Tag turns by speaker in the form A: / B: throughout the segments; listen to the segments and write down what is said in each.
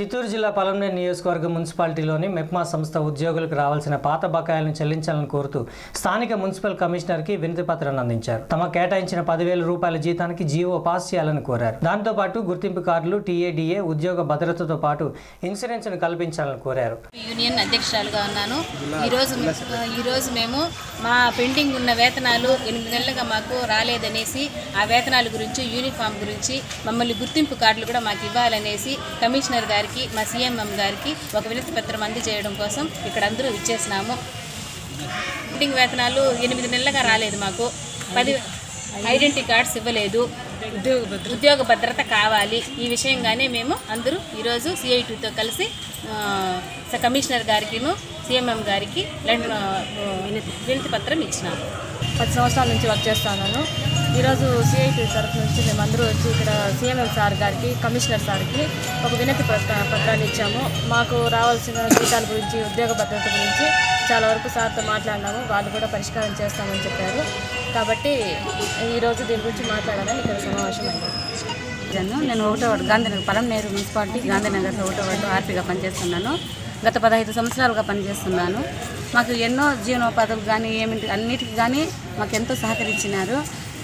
A: చిత్తూరు జిల్లా పలంనేరు నియోజకవర్గ మున్సిపాలిటీలోని మెప్మా సంస్థ ఉద్యోగులకు రావాల్సిన పాత బకాయిలను చెల్లించాలని కోరుతూ స్థానిక మున్సిపల్ కమిషనర్కి వినతి పత్రాన్ని అందించారు. తమ కేటాయించిన పదివేల రూపాయల జీతానికి జీవో పాస్ చేయాలని కోరారు. దాంతో పాటు గుర్తింపు కార్డులు టీఏడీఏ ఉద్యోగ భద్రతతో పాటు ఇన్సూరెన్స్ను కల్పించాలని కోరారు.
B: యూనియన్ అధ్యక్షురాలుగా ఉన్నాను. ఈరోజు ఈరోజు మేము మా పెండింగ్ ఉన్న వేతనాలు ఎనిమిది నెలలుగా మాకు రాలేదనేసి ఆ వేతనాల గురించి యూనిఫామ్ గురించి మమ్మల్ని గుర్తింపు కార్డులు కూడా మాకు ఇవ్వాలనేసి కమిషనర్ గారికి మా సీఎంఎం గారికి ఒక వినతి పత్రం అందజేయడం కోసం ఇక్కడ అందరూ ఇచ్చేసినాము బిల్డింగ్ వేతనాలు ఎనిమిది నెలలుగా రాలేదు మాకు. పది ఐడెంటిటీ కార్డ్స్ ఇవ్వలేదు. ఉద్యోగ భద్రత కావాలి. ఈ విషయంగానే మేము అందరూ ఈరోజు సిఐటితో కలిసి కమిషనర్ గారికిను సీఎంఎం గారికి వినతి పత్రం ఇచ్చినాము.
C: పది సంవత్సరాల నుంచి వర్క్ చేస్తాను ఈరోజు సిఐటి తరఫు నుంచి మేమందరూ వచ్చి ఇక్కడ సీఎంఎం సార్ గారికి కమిషనర్ సార్కి ఒక వినతి పత్రాన్ని ఇచ్చాము. మాకు రావాల్సిన జీతాల గురించి ఉద్యోగ భద్రత గురించి చాలా వరకు సార్తో మాట్లాడినాము. వాళ్ళు కూడా పరిష్కారం చేస్తామని చెప్పారు. కాబట్టి ఈరోజు దీని గురించి మాట్లాడాలని ఇక్కడ సమావేశం అయ్యాను
D: జన్ను నేను ఒకటో వార్డు గాంధీనగర్ పలంనేరు మున్సిపాలిటీ గాంధీనగర్లో ఒకటో వాడు ఆర్పీగా పనిచేస్తున్నాను. గత పదహైదు సంవత్సరాలుగా పనిచేస్తున్నాను. మాకు ఎన్నో జీవనోపాధులు కానీ ఏమిటి అన్నిటికీ కానీ మాకు ఎంతో సహకరించినారు.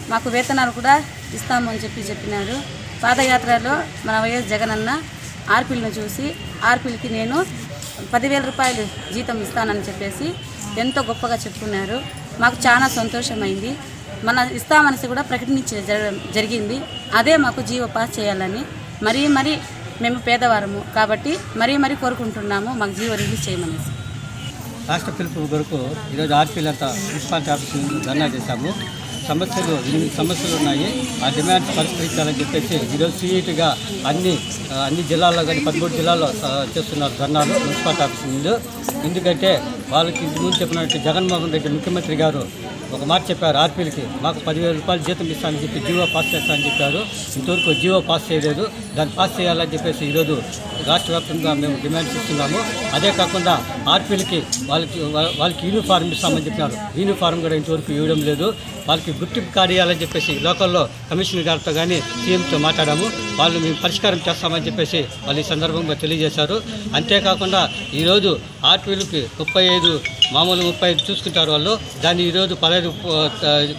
D: మాకు వేతనాలు కూడా ఇస్తాము అని చెప్పి చెప్పినాడు పాదయాత్రలో మన వైఎస్ జగనన్న ఆర్పిల్ని చూసి ఆర్పిల్కి నేను పదివేల రూపాయలు జీతం ఇస్తానని చెప్పేసి ఎంతో గొప్పగా చెప్పుకున్నారు. మాకు చాలా సంతోషమైంది. మన ఇస్తామనేసి కూడా ప్రకటించే జరగ- జరిగింది. అదే మాకు జీవో పాస్ చేయాలని మరీ మరీ మేము పేదవారము కాబట్టి మరీ మరీ కోరుకుంటున్నాము మాకు జీవో రిలీజ్ చేయమనేసి.
E: రాష్ట్ర పిలుపు కొరకు ఈరోజు ఆర్పీలంతా మున్సిపాలిటీ ఆఫీస్ ధర్నా చేశాము. సమస్యలు ఎనిమిది సమస్యలు ఉన్నాయి. ఆ డిమాండ్స్ పరిష్కరించాలని చెప్పేసి ఈరోజు సీఈటీగా అన్ని అన్ని జిల్లాల్లో కానీ పదమూడు జిల్లాల్లో చేస్తున్నారు ధర్నాలు మున్సిపాలిటీ ఆఫీస్ ముందు ఎందుకంటే వాళ్ళకి ఇంటి ముందు చెప్పినట్టు జగన్మోహన్ రెడ్డి ముఖ్యమంత్రి గారు ఒక మాట చెప్పారు ఆర్పీలకి మాకు పదివేల రూపాయలు జీతం ఇస్తామని చెప్పి జీవో పాస్ చేస్తామని చెప్పారు. ఇంతవరకు జీవో పాస్ చేయలేదు. దాన్ని పాస్ చేయాలని చెప్పేసి ఈరోజు రాష్ట్ర వ్యాప్తంగా మేము డిమాండ్ చేస్తున్నాము అదే కాకుండా ఆర్పీలకి వాళ్ళకి వాళ్ళకి యూనిఫారం ఇస్తామని చెప్పినారు. యూనిఫారం కూడా ఇంతవరకు ఇవ్వడం లేదు. వాళ్ళకి గుర్తింపు కార్డు ఇవ్వాలని చెప్పేసి లోకల్లో కమిషనర్ గారితో కానీ సీఎంతో మాట్లాడాము. వాళ్ళు మేము పరిష్కారం చేస్తామని చెప్పేసి వాళ్ళు ఈ సందర్భంగా తెలియజేశారు. అంతేకాకుండా ఈరోజు ఆర్పీలకి ముప్పై ఐదు మామూలు ముప్పై ఐదు చూసుకుంటారు వాళ్ళు. దాన్ని ఈరోజు పదహైదు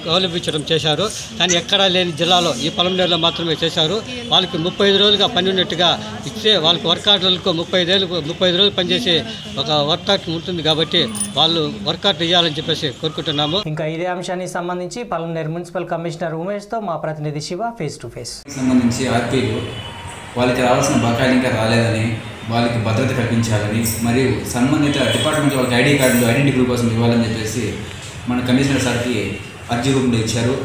E: గౌరవించడం చేశారు. కానీ ఎక్కడా లేని జిల్లాలో ఈ పొలంనేరులో మాత్రమే చేశారు. వాళ్ళకి ముప్పై ఐదు రోజులుగా పని ఉన్నట్టుగా ఇచ్చే వాళ్ళకి వర్క్ ఆర్డర్లకు ముప్పై ఐదు ఏళ్ళు ముప్పై ఐదు రోజులు పనిచేసి ఒక వర్క్ ఆర్డర్ ఉంటుంది కాబట్టి వాళ్ళు వర్క్ ఆర్డర్ ఇవ్వాలని చెప్పేసి కోరుకుంటున్నాము.
A: ఇంకా ఇదే అంశానికి సంబంధించి పలంనేరు మున్సిపల్ కమిషనర్ ఉమేష్తో మా ప్రతినిధి శివ ఫేస్ టు ఫేస్
F: సంబంధించి ఆర్పీలు వాళ్ళకి రావాల్సిన బకాయిలు ఇంకా రాలేదని వాళ్ళకి భద్రత కల్పించాలని మరియు సంబంధిత డిపార్ట్మెంట్ వాళ్ళకి ఐడి కార్డులు ఐడెంటిటీ ప్రూఫ్ కోసం ఇవ్వాలని చెప్పేసి మన కమిషనర్ సార్కి అర్జీ రూపంలో ఇచ్చారు.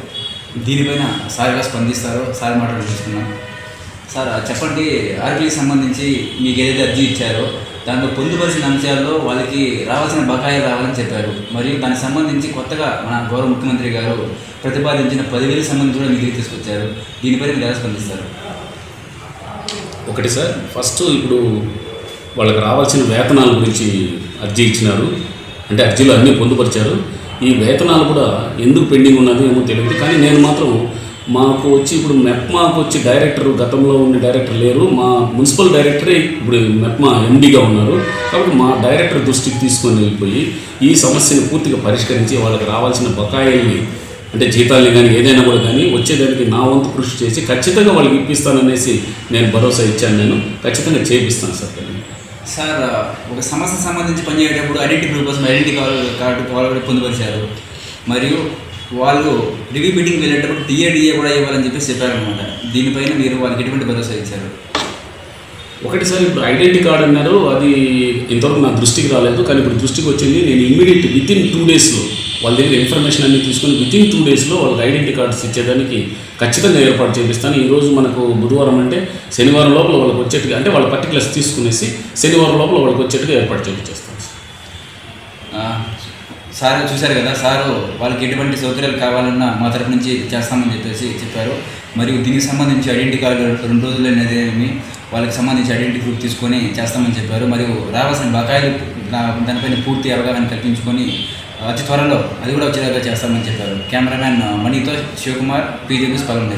F: దీనిపైన సార్ ఎలా స్పందిస్తారో సార్ మాట్లాడి సార్ చెప్పండి ఆర్పీకి సంబంధించి మీకు ఏదైతే అర్జీ ఇచ్చారో దాంట్లో పొందుపరిచిన అంశాల్లో వాళ్ళకి రావాల్సిన బకాయిలు రావాలని చెప్పారు. మరియు దానికి సంబంధించి కొత్తగా మన గౌరవ ముఖ్యమంత్రి గారు ప్రతిపాదించిన పదివేలకు సంబంధించి కూడా మీకు తీసుకొచ్చారు. దీనిపైన మీరు ఎలా స్పందిస్తారు?
G: ఒకటి సార్. ఫస్ట్ ఇప్పుడు వాళ్ళకి రావాల్సిన వేతనాల గురించి అర్జీ ఇచ్చినారు. అంటే అర్జీలో అన్నీ పొందుపరిచారు. ఈ వేతనాలు కూడా ఎందుకు పెండింగ్ ఉన్నది ఏమో తెలియదు. కానీ నేను మాత్రం మాకు వచ్చి ఇప్పుడు మెప్మాకు వచ్చి డైరెక్టర్ గతంలో ఉన్న డైరెక్టర్ లేరు. మా మున్సిపల్ డైరెక్టరే ఇప్పుడు మెప్మా ఎండీగా ఉన్నారు. కాబట్టి మా డైరెక్టర్ దృష్టికి తీసుకొని వెళ్ళిపోయి ఈ సమస్యను పూర్తిగా పరిష్కరించి వాళ్ళకి రావాల్సిన బకాయిల్ని అంటే జీతాల్ని కానీ ఏదైనా కూడా కానీ వచ్చేదానికి నా వంతు కృషి చేసి ఖచ్చితంగా వాళ్ళకి ఇప్పిస్తాననేసి నేను భరోసా ఇచ్చాను నేను. ఖచ్చితంగా చేపిస్తాను సార్.
F: సార్ ఒక సమస్యకు సంబంధించి పనిచేసేటప్పుడు ఐడెంటిటీ ప్రూఫ్ కోసం ఐడెంటిటీ కార్డు కార్డు పొందుపరిచారు. మరియు వాళ్ళు రివ్యూ మీటింగ్కి వెళ్ళేటప్పుడు టీఏడిఏ కూడా ఇవ్వాలని చెప్పేసి చెప్పారనమాట దీనిపైన మీరు వాళ్ళకి ఎటువంటి భరోసా ఇచ్చారు?
G: ఒకటి సార్ ఇప్పుడు ఐడెంటిటీ కార్డ్ అన్నారు అది ఇంతవరకు నా దృష్టికి రాలేదు కానీ ఇప్పుడు దృష్టికి వచ్చింది నేను ఇమ్మీడియట్ విత్ ఇన్ టూ డేస్లో వాళ్ళ దగ్గర ఇన్ఫర్మేషన్ అన్ని తీసుకొని విత్ ఇన్ టూ డేస్లో వాళ్ళకి ఐడెంటిటీ కార్డ్స్ ఇచ్చేదానికి ఖచ్చితంగా ఏర్పాటు చేపిస్తాను. ఈరోజు మనకు బుధవారం అంటే శనివారం లోపల వాళ్ళకి వచ్చేట్టుగా అంటే వాళ్ళ పర్టికులర్స్ తీసుకునేసి శనివారం లోపల వాళ్ళకి వచ్చేట్టుగా ఏర్పాటు చేపించేస్తాను సార్
F: చూశారు కదా సారు వాళ్ళకి ఎటువంటి సౌకర్యాలు కావాలన్నా మా తరపు నుంచి చేస్తామని చెప్పేసి చెప్పారు. మరియు దీనికి సంబంధించి ఐడెంటిటీ కార్డు రెండు రోజులు అనేది వాళ్ళకి సంబంధించి ఐడెంటిటీ ప్రూఫ్ తీసుకొని చేస్తామని చెప్పారు. మరియు రావాల్సిన బకాయిలు దానిపైన పూర్తి అవగాహన కల్పించుకొని అతి త్వరలో అది కూడా వచ్చేదాకా చేస్తామని చెప్పారు. కెమెరామ్యాన్ మణితో శివకుమార్ పీజీ న్యూస్ స్పలం